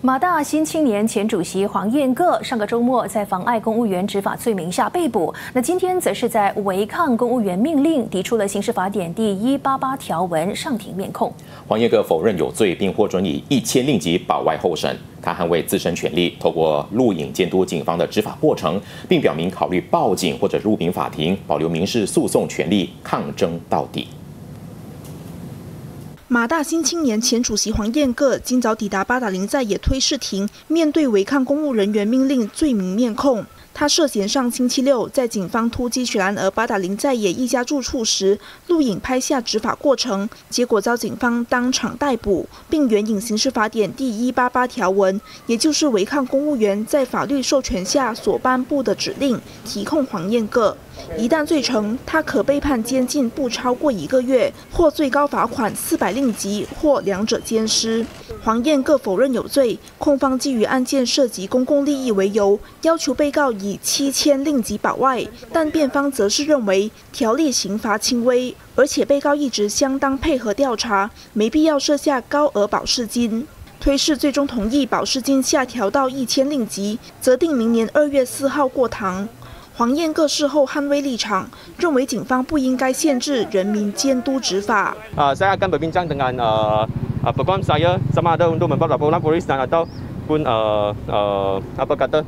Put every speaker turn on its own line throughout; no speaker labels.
马大新青年前主席黄彦各上个周末在妨碍公务员执法罪名下被捕，那今天则是在违抗公务员命令，提出了刑事法典第一八八条文上庭面控。
黄彦各否认有罪，并获准以一千令吉保外候审。他捍卫自身权利，透过录影监督警方的执法过程，并表明考虑报警或者入禀法庭，保留民事诉讼权利，抗争到底。
马大新青年前主席黄彦各今早抵达八达岭在野推事庭，面对违抗公务人员命令罪名面控。他涉嫌上星期六在警方突击雪兰莪八达岭在野一家住处时，录影拍下执法过程，结果遭警方当场逮捕，并援引刑事法典第一八八条文，也就是违抗公务员在法律授权下所颁布的指令，提控黄彦各。一旦罪成，他可被判监禁不超过一个月，或最高罚款四百令吉，或两者兼施。黄燕各否认有罪，控方基于案件涉及公共利益为由，要求被告以七千令吉保外，但辩方则是认为条例刑罚轻微，而且被告一直相当配合调查，没必要设下高额保释金。推事最终同意保释金下调到一千令吉，则定明年二月四号过堂。黄燕各事后捍卫立场，认为警方不应该限制人民监督执法。
啊，saya akan berbincang dengan program saya sama ada untuk membuat laporan polis dan atau pun apa kata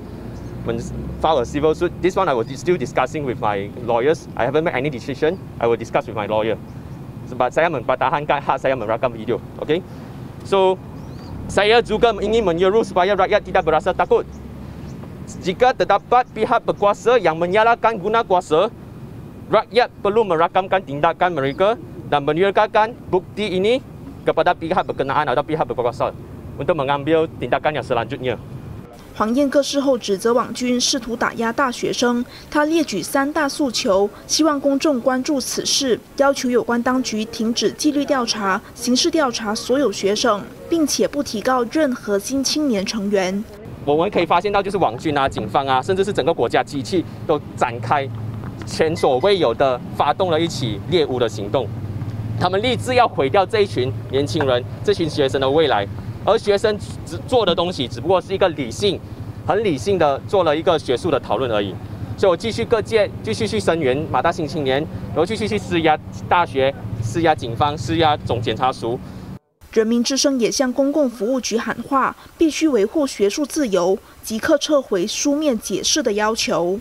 file a civil suit. This one I was still discussing with my lawyers. I haven't made any decision. I will discuss with my lawyer. But saya mempertahankan hak saya merakam video. Okay. So saya juga ingin menyuruh supaya rakyat tidak berasa takut. Jika terdapat pihak berkuasa yang menyalahkan guna kuasa, rakyat perlu merakamkan tindakan mereka dan menyerahkan bukti ini kepada pihak berkenaan atau pihak berkuasa untuk mengambil tindakan yang selanjutnya.
黄燕各事后指责网军试图打压大学生，他列举三大诉求，希望公众关注此事，要求有关当局停止纪律调查、刑事调查所有学生，并且不提告任何新青年成员。
我们可以发现到，就是网军啊、警方啊，甚至是整个国家机器都展开前所未有的发动了一起猎巫的行动。他们立志要毁掉这一群年轻人、这群学生的未来，而学生只做的东西只不过是一个理性、很理性的做了一个学术的讨论而已。所以我继续各界继续去声援马大新青年，然后继续去施压大学、施压警方、施压总检察署。
人民之声也向公共服务局喊话，必须维护学术自由，即刻撤回书面解释的要求。